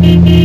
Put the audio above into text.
Mm-hmm.